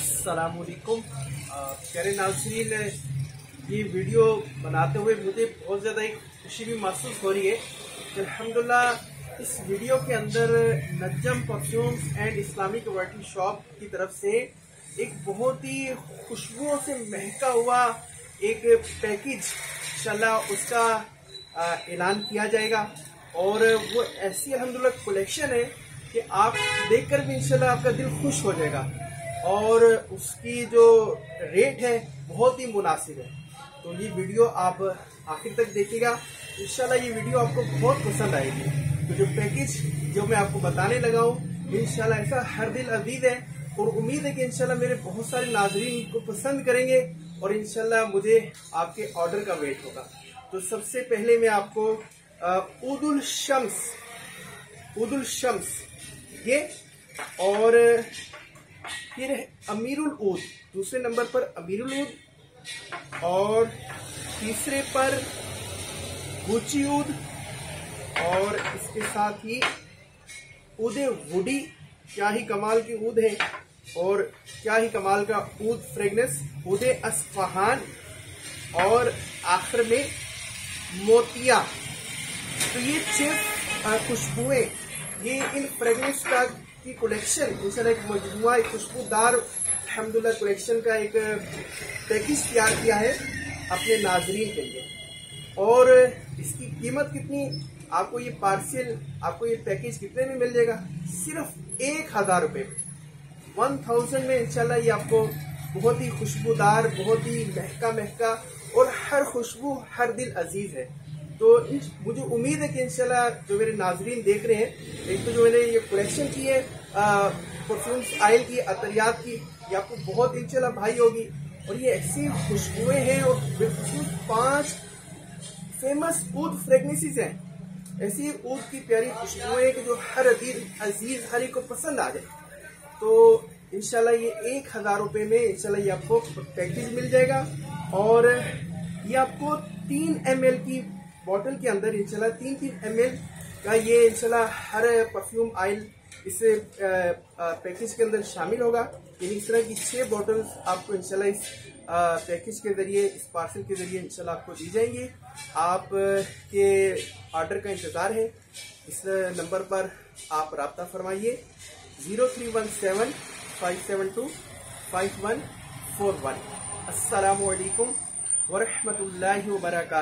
असलकुम प्यारे नाजरीन ये वीडियो बनाते हुए मुझे बहुत ज़्यादा एक खुशी भी महसूस हो रही है कि अलहमदिल्ला इस वीडियो के अंदर नजम परफ्यूम्स एंड इस्लामिक वर्टी शॉप की तरफ़ से एक बहुत ही खुशबुओं से महका हुआ एक पैकेज इंशाल्लाह उसका ऐलान किया जाएगा। और वो ऐसी अलहमदिल्ला कलेक्शन है कि आप देखकर भी इंशाल्लाह आपका दिल खुश हो जाएगा। और उसकी जो रेट है, बहुत ही मुनासिब है। तो ये वीडियो आप आखिर तक देखिएगा। इंशाल्लाह ये वीडियो आपको बहुत पसंद आएगी। तो जो पैकेज जो मैं आपको बताने लगा हूँ, इंशाल्लाह ऐसा हर दिल अज़ीज़ है और उम्मीद है कि इंशाल्लाह मेरे बहुत सारे नाजरीन को पसंद करेंगे और इंशाल्लाह मुझे आपके ऑर्डर का वेट होगा। तो सबसे पहले मैं आपको उदुल शम्स उदुल शम्स, ये और फिर अमीरुल ऊद दूसरे नंबर पर अमीरुल ऊद और तीसरे पर गुची ऊद और इसके साथ ही ऊदे वुडी, क्या ही कमाल की ऊद है, और क्या ही कमाल का ऊद फ्रेगनेस ऊदे असफहान, और आखिर में मोतिया। तो ये छह खुशबुएँ, ये इन फ्रेगनेंस का की कलेक्शन इंशाल्लाह एक मजमुआ, एक खुशबूदार अलहमदुल्ला कलेक्शन का एक पैकेज तैयार किया है अपने नाजरीन के लिए। और इसकी कीमत कितनी? आपको ये पार्सल आपको ये पैकेज कितने में मिल जाएगा? सिर्फ़ एक हज़ार रुपये में। वन थाउज़ेंड में इंशाल्लाह ये आपको बहुत ही खुशबूदार, बहुत ही महका महका और हर खुशबू, हर दिल अज़ीज़ है। तो मुझे उम्मीद है कि इंशाल्लाह जो मेरे नाजरीन देख रहे हैं, एक तो जो मैंने ये कलेक्शन की है परफ्यूम्स आयल की, अतरियात की, ये आपको बहुत इंशाल्लाह भाई होगी। और ये ऐसी खुशबुएँ हैं और पाँच फ़ेमस ऊद फ्रेगनेंसीज हैं। ऐसी ऊद की प्यारी खुशबुएँ कि जो हर अज़ीज़ अज़ीज़ हर को पसंद आ जाए। तो इनशाला ये एक हज़ार रुपये में इनशाला ये आपको पैकेज मिल जाएगा। और ये आपको तीन एम की बॉटल के अंदर इंशाल्लाह तीन तीन एम का ये इंशाल्लाह हर परफ्यूम ऑयल इस पैकेज के अंदर शामिल होगा। यानी इस तरह की छह बॉटल्स आपको इंशाल्लाह इस पैकेज के ज़रिए, इस पार्सल के ज़रिए इंशाल्लाह आपको दी जाएँगी। आप के ऑर्डर का इंतज़ार है, इस नंबर पर आप रबता फरमाइए। Zero three one seven five seven two five one four one. असलकम वरहमल वर्का